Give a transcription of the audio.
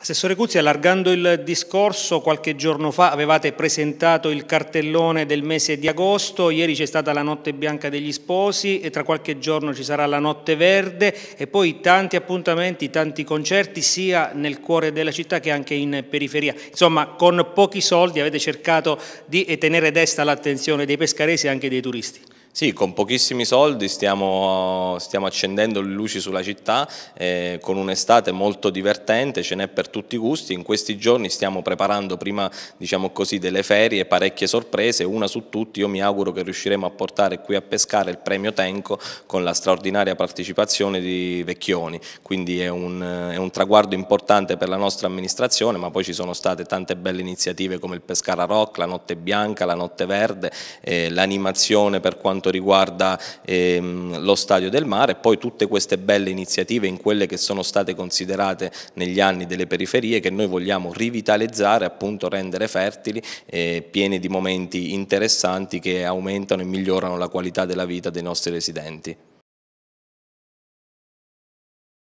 Assessore Cuzzi, allargando il discorso, qualche giorno fa avevate presentato il cartellone del mese di agosto, ieri c'è stata la notte bianca degli sposi e tra qualche giorno ci sarà la notte verde e poi tanti appuntamenti, tanti concerti sia nel cuore della città che anche in periferia. Insomma, con pochi soldi avete cercato di tenere desta l'attenzione dei pescaresi e anche dei turisti. Sì, con pochissimi soldi stiamo, stiamo accendendo le luci sulla città eh, con un'estate molto divertente, ce n'è per tutti i gusti, in questi giorni stiamo preparando prima diciamo così, delle ferie parecchie sorprese, una su tutti. Io mi auguro che riusciremo a portare qui a pescare il premio Tenco con la straordinaria partecipazione di Vecchioni, quindi è un, è un traguardo importante per la nostra amministrazione ma poi ci sono state tante belle iniziative come il Pescara Rock, la Notte Bianca, la Notte Verde, eh, l'animazione per quanto quanto riguarda ehm, lo Stadio del Mare poi tutte queste belle iniziative in quelle che sono state considerate negli anni delle periferie che noi vogliamo rivitalizzare, appunto rendere fertili e pieni di momenti interessanti che aumentano e migliorano la qualità della vita dei nostri residenti.